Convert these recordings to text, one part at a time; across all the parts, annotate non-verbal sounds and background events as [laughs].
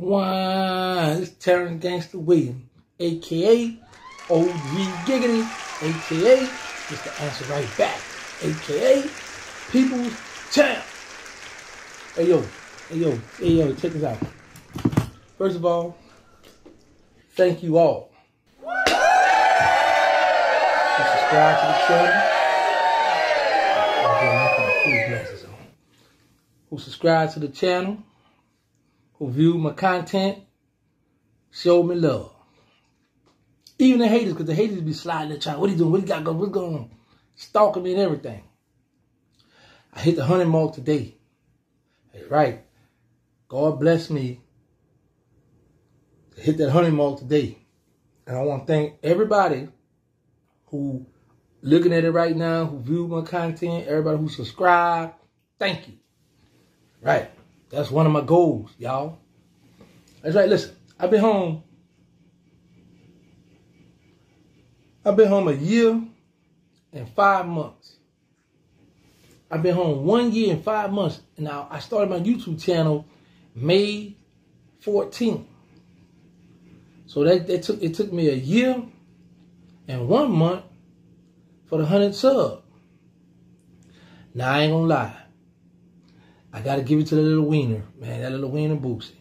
One, it's Terrance Gangsta Williams, aka OG Giggity, aka the answer right back, aka People's Champ. Hey yo, hey yo, hey yo, check this out. First of all, thank you all. who subscribe to the channel. Who subscribe to the channel who view my content, show me love. Even the haters, because the haters be sliding the chat. What he doing? What he got going? What's going on? Stalking me and everything. I hit the 100 mark today. That's right. God bless me to hit that 100 mark today. And I want to thank everybody who looking at it right now, who view my content, everybody who subscribe. Thank you. Right. That's one of my goals, y'all. That's right. Listen, I've been home. I've been home a year and five months. I've been home one year and five months. And now, I started my YouTube channel May 14th. So that, that took it took me a year and one month for the 100 sub. Now, I ain't gonna lie. I got to give it to the little wiener, man, that little wiener Boosie.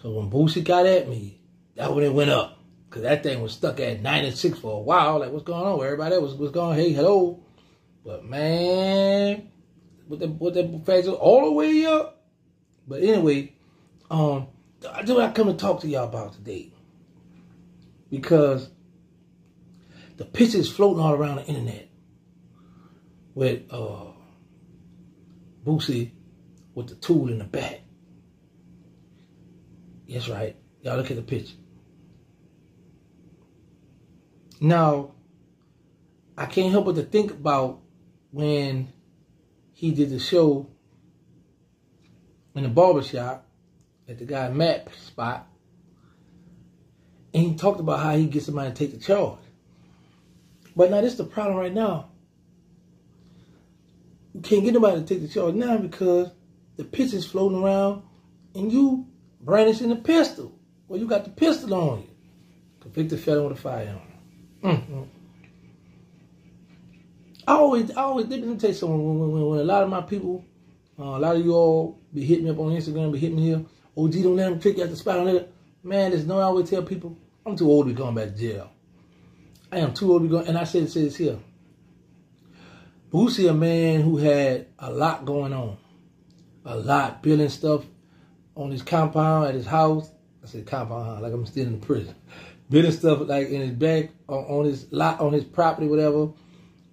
So when Boosie got at me, that when it went up. Because that thing was stuck at 96 for a while. Like, what's going on? Everybody was, was going, hey, hello. But, man, with the, with the facts all the way up. But anyway, um, I do what I come to talk to y'all about today. Because the pictures floating all around the internet with uh, Boosie with the tool in the back. That's right. Y'all look at the picture. Now, I can't help but to think about when he did the show in the barbershop at the guy Matt spot. And he talked about how he gets somebody to take the charge. But now this is the problem right now. You can't get nobody to take the charge now because the picture's floating around and you brandishing the pistol. Well, you got the pistol on you. Convicted felon with a firearm. Mm-hmm. I always, I always, let me tell you something. When, when, when a lot of my people, uh, a lot of you all be hitting me up on Instagram, be hitting me here. OG, don't let him trick you at the spot on it. Man, there's no I always tell people, I'm too old to be going back to jail. I am too old to be going, and I said, say this here. Boosie, a man who had a lot going on, a lot, building stuff on his compound at his house. I said compound, like I'm still in prison. [laughs] Building stuff like in his back, on, his lot, on his property, whatever.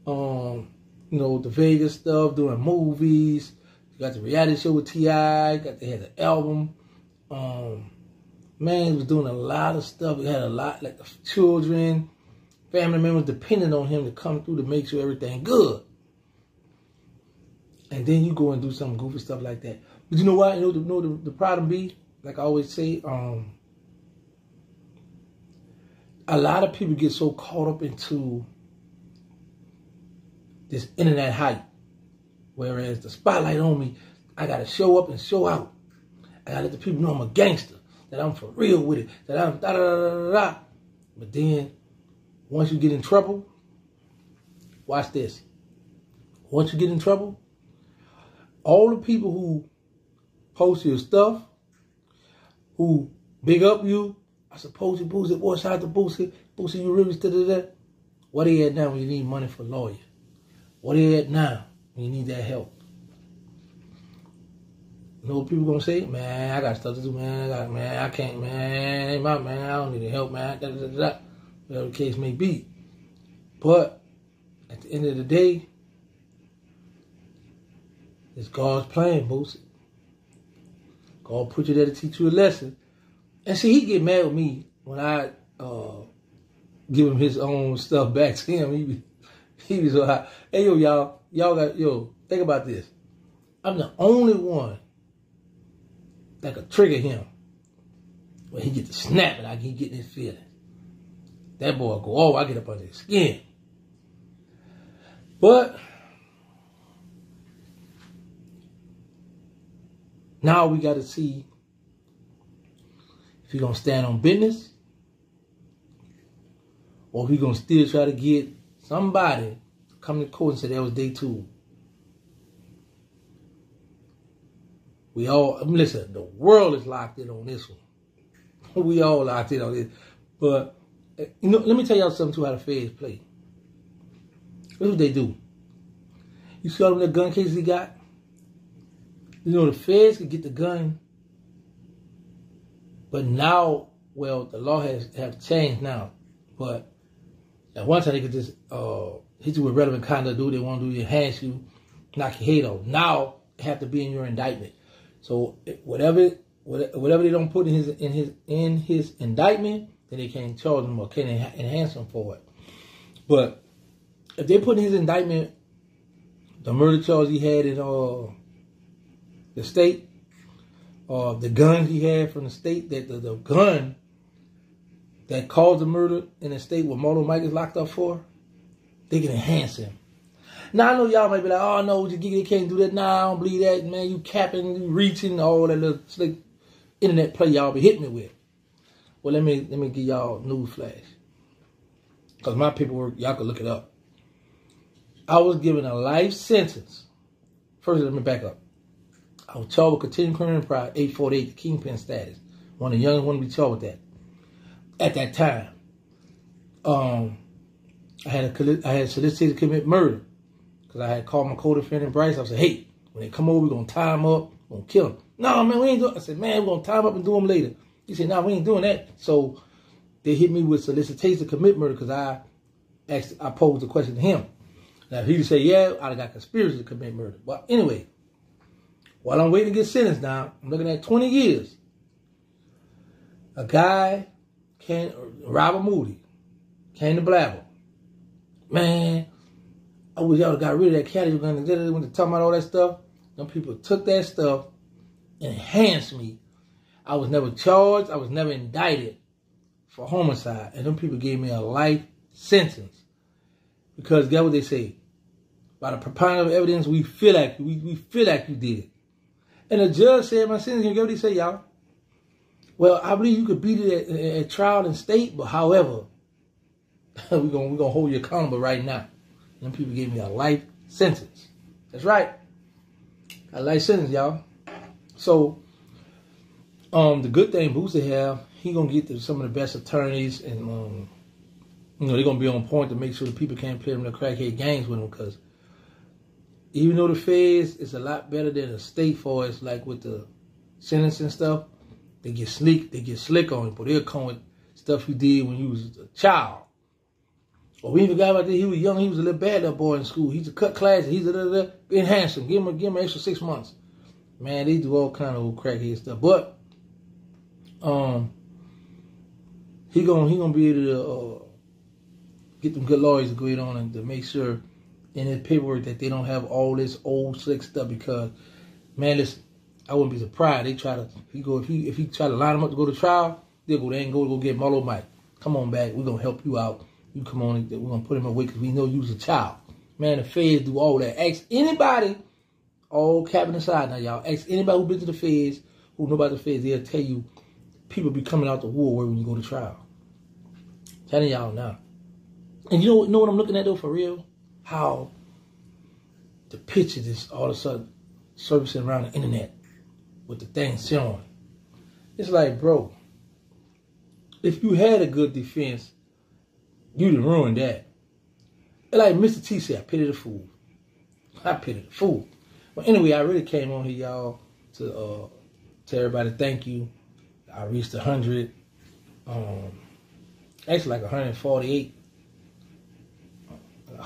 Um, you know, the Vegas stuff, doing movies. Got the reality show with T.I., got they had the album. Um, man, he was doing a lot of stuff. He had a lot, like the children, family members depending on him to come through to make sure everything good. And then you go and do some goofy stuff like that. But you know what? You know, the, you know the, the problem be, like I always say, um, a lot of people get so caught up into this internet hype. Whereas the spotlight on me, I gotta show up and show out. I gotta let the people know I'm a gangster, that I'm for real with it, that I'm da da da da da. But then, once you get in trouble, watch this. Once you get in trouble, all the people who post your stuff, who big up you, I suppose you Boosie, boy, shout out to Boosie, Boosie, you really stood that. What are you at now when you need money for lawyer? What are you at now when you need that help? You know what people gonna say? Man, I got stuff to do, man. I got, man, I can't, man. Ain't my man. I don't need help, man. Da, da, da, da. Whatever the case may be. But at the end of the day, it's God's plan, Boosie. God put you there to teach you a lesson. And see, he get mad with me when I uh, give him his own stuff back to him. He be, he be so high. Hey, yo, y'all. Y'all got, yo, think about this. I'm the only one that could trigger him when he get to snapping, I can get his feelings. That boy go, oh, I get up under his skin. But now we got to see if he gonna stand on business, or if he gonna still try to get somebody to come to court and say that was day two. We all I mean, listen. The world is locked in on this one. [laughs] We all locked in on this, but eh, you know, let me tell y'all something too. How the feds play. This is what they do. You see all them the gun cases he got. You know the feds could get the gun, but now, well, the law has have changed now. But at one time they could just uh, hit you with relevant conduct, do they want to do, enhance you, knock your head off. Now have to be in your indictment. So whatever whatever they don't put in his in his in his indictment, then they can't charge him or can't enhance him for it. But if they put in his indictment the murder charge he had in uh the state, or uh, the gun he had from the state, that the, the gun that caused the murder in the state where Marlo Mike is locked up for, they can enhance him. Now I know y'all might be like, oh no, you can't do that. Nah, I don't believe that, man. You capping, you reaching, all that little slick internet play y'all be hitting me with. Well, let me let me give y'all news flash. Cause my paperwork, y'all can look it up. I was given a life sentence. First, let me back up. I was charged with continuing criminal enterprise, 848, kingpin status. One of the youngest one to be charged with that. At that time, um, I had a I had solicited to commit murder because I had called my co-defendant Bryce. I said, "Hey, when they come over, we're gonna tie him up, we're gonna kill him." No, man, we ain't doing. I said, "Man, we're gonna tie him up and do him later." He said, "No, we ain't doing that." So they hit me with solicitation to commit murder because I asked, I posed the question to him. Now, he say, "Yeah, I got conspiracy to commit murder," but anyway, while I'm waiting to get sentenced now, I'm looking at 20 years. A guy came, Robert Moody, came to Blabber. Man, I wish y'all got rid of that caddy gun. They talking about all that stuff, them people took that stuff enhanced me. I was never charged. I was never indicted for homicide. And them people gave me a life sentence. Because guess what they say? By the preponderance of evidence, we feel like we, we feel like you did it. And the judge said my sentence, get what he say, y'all? Well, I believe you could beat it at, at trial and state, but however, [laughs] we're gonna we're gonna hold you accountable right now. And people gave me a life sentence. That's right. A life sentence, y'all. So um the good thing Boosie have, he gonna get to some of the best attorneys and um you know, they're gonna be on point to make sure the people can't play them the crackhead games with them because even though the feds is a lot better than the state for us, like with the sentencing stuff, they get slick, they get slick on it, but they'll come with stuff you did when you was a child. Or we even got about that. He was young. He was a little bad little boy in school. He's a cut class. He's a little, enhance him. Give him, give him an extra six months. Man, they do all kind of old crackhead stuff. But um, he gonna he gonna be able to uh, get them good lawyers to go on and to make sure in his paperwork that they don't have all this old slick stuff because man, listen, I wouldn't be surprised. They try to he go if he if he try to line him up to go to trial, they'll go there and go go get Marlo Mike. Come on back, we're gonna help you out. You come on, we're gonna put him away because we know you was a child. Man, the feds do all that. Ask anybody, all capping aside now, y'all. Ask anybody who been to the feds, who know about the feds, they'll tell you people be coming out the war when you go to trial. Telling y'all now. And you know, know what I'm looking at though for real? How the picture is all of a sudden surfacing around the internet with the thing showing. It's like, bro, if you had a good defense, you'd have ruined that. Like Mr. T said, I pity the fool. I pity the fool. But anyway, I really came on here, y'all, to uh, tell everybody thank you. I reached 100, um, actually like 148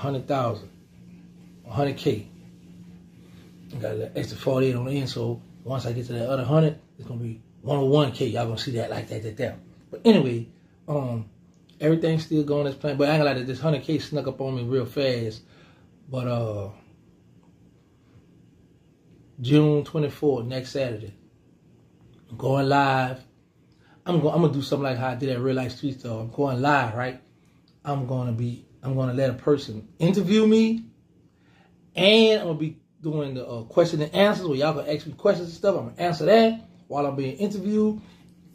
100,000, 100K. I got an extra 48 on the end, so once I get to that other 100, it's going to be 101K. Y'all going to see that like that, that, that. But anyway, um, everything's still going as planned. But I ain't like that this 100K snuck up on me real fast. But uh, June 24th, next Saturday, I'm going live. I'm going. I'm gonna do something like how I did at Real Life Street Store. I'm going live, right? I'm gonna be I'm going to let a person interview me, and I'm going to be doing the uh, question and answers where y'all can ask me questions and stuff. I'm going to answer that while I'm being interviewed.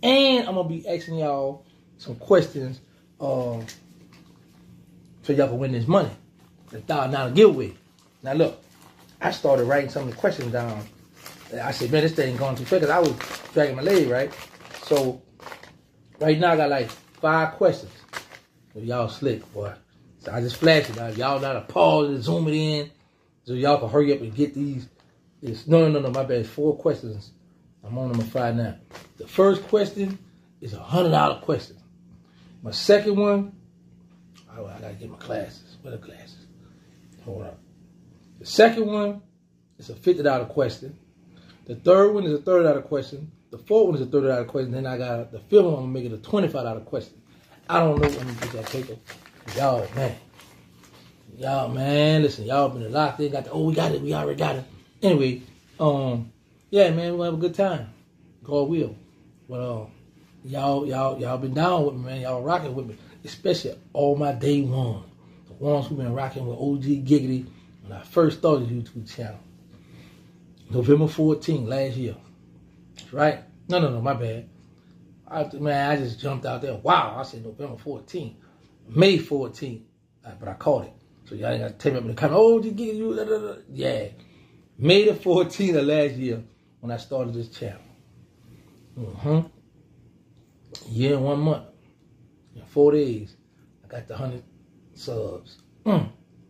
And I'm gonna be asking y'all some questions uh, so y'all can win this money. The thousand dollar giveaway. Now look, I started writing some of the questions down. I said, man, this thing going too fast because I was dragging my leg, right? So right now I got like five questions. Y'all slick, boy. So I just flashed it. Y'all gotta pause and zoom it in so y'all can hurry up and get these. This no, no, no, no. My bad. Four questions. I'm on number five now. The first question is a hundred dollar question. My second one, oh, I gotta get my glasses. Where the glasses? Hold on. The second one is a fifty dollar question. The third one is a thirty dollar question. The fourth one is a thirty dollar question. Then I got the fifth one. I'm gonna make it a twenty five dollar question. I don't know when to get that paper. Y'all, man. Y'all, man, listen, y'all been locked in, got the, oh, we got it, we already got it. Anyway, um, yeah, man, we'll have a good time. God will. But uh, y'all, y'all, y'all been down with me, man. Y'all rocking with me, especially all my day one. The ones who been rocking with OG Giggity when I first started YouTube channel. November 14, last year. Right? No, no, no, my bad. I, man, I just jumped out there. Wow, I said November 14. May 14, but I caught it. So y'all ain't got to take me up in the comment. Oh, you get you. Da, da, da. Yeah. May the 14th of last year when I started this channel. Mm-hmm. Year and one month. In four days, I got the 100 subs. Mm.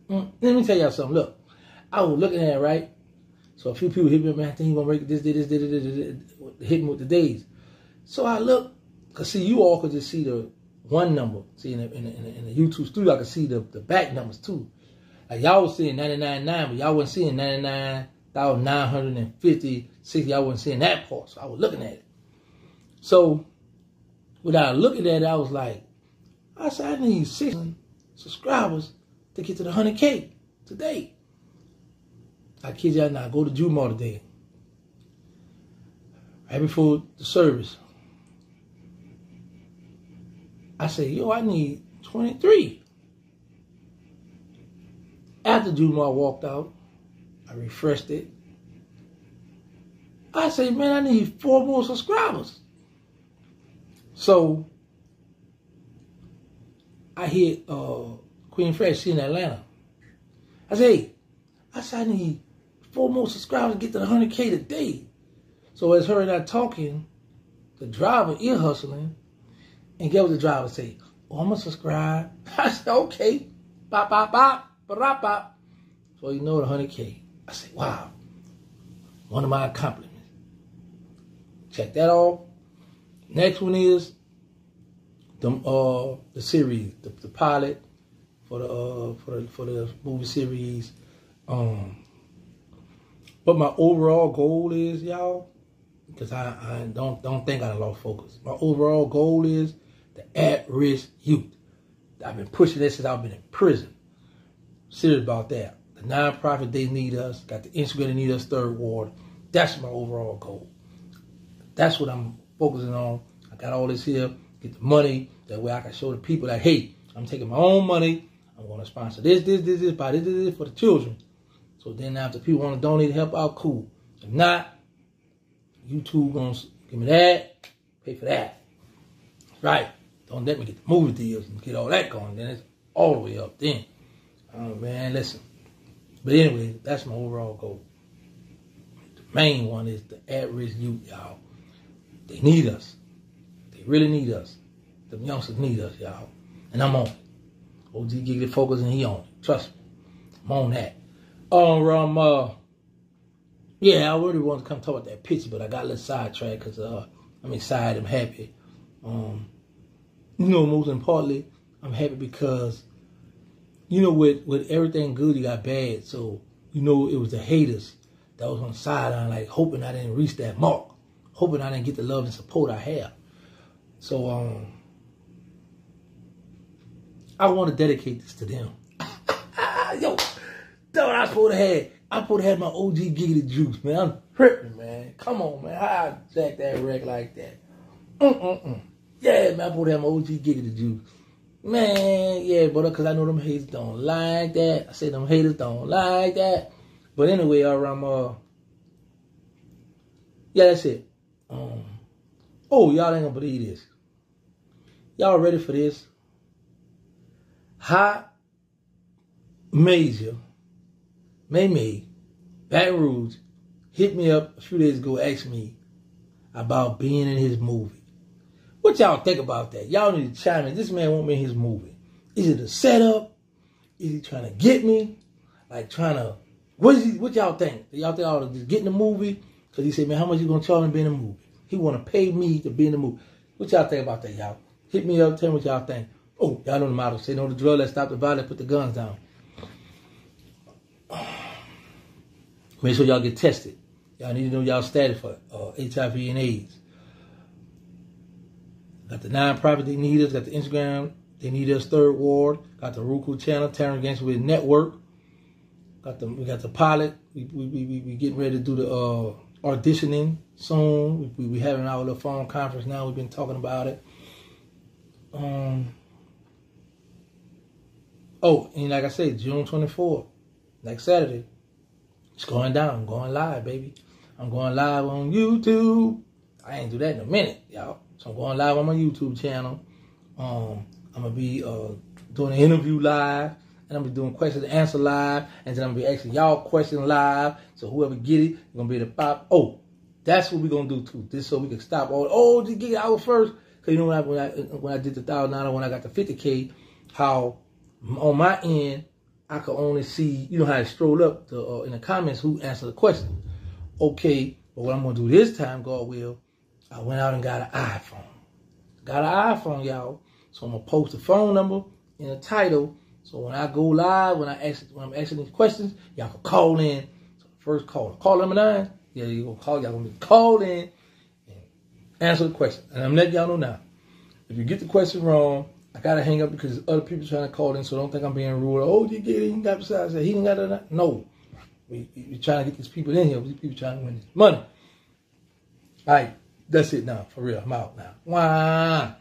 Mm. Let me tell y'all something. Look, I was looking at it, right? So a few people hit me, man, I think you're going to break this, this, this, this, this, this, hit me with the days. So I look, because see, you all could just see the one number. See, in the, in the, in the YouTube studio, I can see the, the back numbers too. Like y'all was seeing 99.9, but y'all wasn't seeing 99,950, 60. Y'all wasn't seeing that part. So I was looking at it. So without looking at it, I was like, I said, I need six subscribers to get to the 100K today. I kid y'all not. Go to Jummah today. Right before the service. I said, yo, I need 23. After Jummah walked out, I refreshed it. I said, man, I need four more subscribers. So I hit uh, Queen Fresh, in Atlanta. I said, hey, I said, I need four more subscribers to get to the 100K today. So as her and I talking, the driver ear hustling, and get what the driver say? Oh, I'm to subscribe. [laughs] I said, okay. Bop, bop, bop, bop, bop. So you know the 100K. I said, wow. One of my accomplishments. Check that off. Next one is the uh the series, the, the pilot for the uh for the for the movie series. Um but my overall goal is, y'all, because I, I don't don't think I lost focus. My overall goal is the at-risk youth. I've been pushing this since I've been in prison. Serious about that. The nonprofit, they need us. Got the Instagram, they need us. Third ward. That's my overall goal. That's what I'm focusing on. I got all this here. Get the money. That way I can show the people that, hey, I'm taking my own money. I'm going to sponsor this, this, this, this, buy this, this, this for the children. So then after people want to donate, help out, cool. If not, YouTube going to give me that, pay for that. Right. Don't let me get the movie deals and get all that going. Then it's all the way up then. Oh, man, listen. But anyway, that's my overall goal. The main one is the at-risk youth, y'all. They need us. They really need us. The youngsters need us, y'all. And I'm on it. OG Giggity Focus and he on it. Trust me. I'm on that. Um, uh, yeah, I really wanted to come talk about that picture, but I got a little sidetracked because uh, I'm excited. I'm happy. Um, you know, most importantly, I'm happy because, you know, with, with everything good, you got bad. So, you know, it was the haters that was on the sideline, like hoping I didn't reach that mark, hoping I didn't get the love and support I have. So, um, I want to dedicate this to them. [laughs] Yo, that's what I supposed to have. I to have my OG giggity juice, man. I'm tripping, man. Come on, man. How I jack that wreck like that? Mm-mm-mm. Yeah, man, I put them OG giggity juice. Man, yeah, but because I know them haters don't like that. I say them haters don't like that. But anyway, I'm uh, yeah, that's it. Um, Oh, y'all ain't gonna believe this. Y'all ready for this? Hot Major, May May, Baton Rouge, hit me up a few days ago, asked me about being in his movie. What y'all think about that? Y'all need to chime in. This man want me in his movie. Is it a setup? Is he trying to get me? Like trying to what is he what y'all think? Y'all think I ought to just get in the movie? Cause he said, man, how much you gonna charge me to be in the movie? He wanna pay me to be in the movie. What y'all think about that, y'all? Hit me up, tell me what y'all think. Oh, y'all know the motto. Say no to drill, let's stop the violence, put the guns down. [sighs] Make sure y'all get tested. Y'all need to know y'all status for uh, HIV and AIDS. Got the nonprofit they need us. Got the Instagram they need us. Third Ward. Got the Roku channel. Terrance Gangsta with Network. Got the we got the pilot. We we we, we getting ready to do the uh, auditioning soon. We, we we having our little phone conference now. We've been talking about it. Um. Oh, and like I said, June 24th, next Saturday, it's going down. I'm going live, baby. I'm going live on YouTube. I ain't do that in a minute, y'all. So I'm going live on my YouTube channel. Um, I'm gonna be uh, doing an interview live, and I'm gonna be doing question and answer live, and then I'm gonna be asking y'all questions live. So whoever get it, you're gonna be to pop. Oh, that's what we're gonna do too. This so we can stop all. Oh, just get it out first, cause you know when I when I when I did the thousand dollar when I got the 50k, how on my end I could only see, you know how I stroll up the, uh, in the comments who answered the question. Okay, but what I'm gonna do this time, God will, I went out and got an iPhone. Got an iPhone, y'all. So I'm gonna post the phone number in the title. So when I go live, when I ask, when I'm asking these questions, y'all can call in. So first call, call number nine. Yeah, you gonna call. Y'all gonna be call in and answer the question. And I'm letting y'all know now. If you get the question wrong, I gotta hang up because other people trying to call in, so don't think I'm being rude. Oh, you get it? He got besides that. He didn't got that. No, we we trying to get these people in here. These people trying to win this money. All right, that's it now. For real, I'm out now. Wah.